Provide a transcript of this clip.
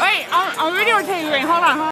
Hey, I'm, I'm videotaping. Hold on. Hold on.